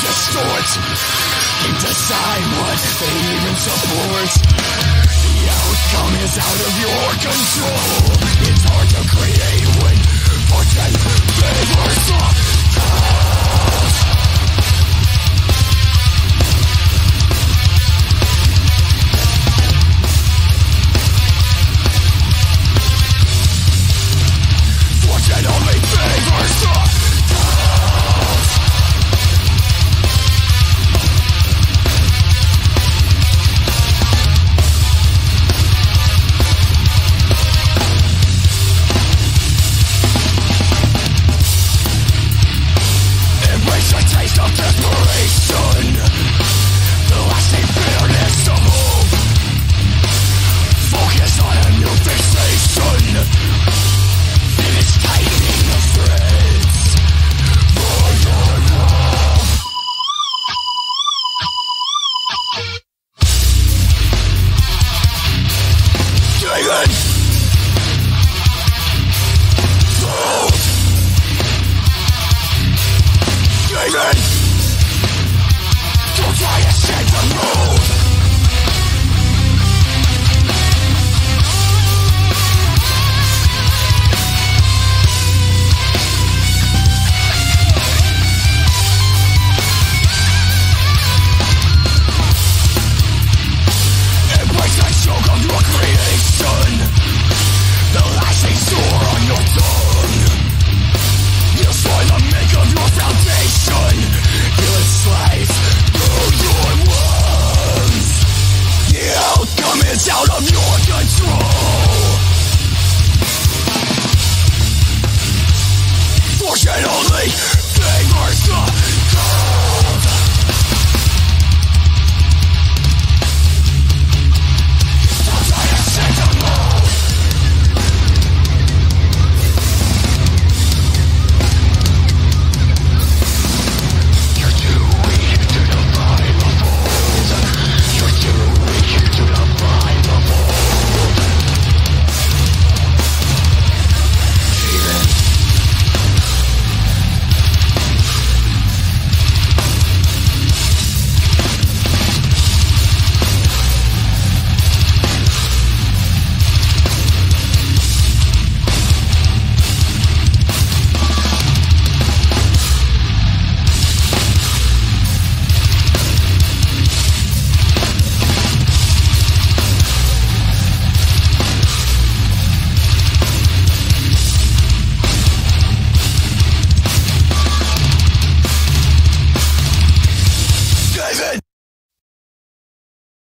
distort Into sign what they even support. The outcome is out of your control. Fire set the mood.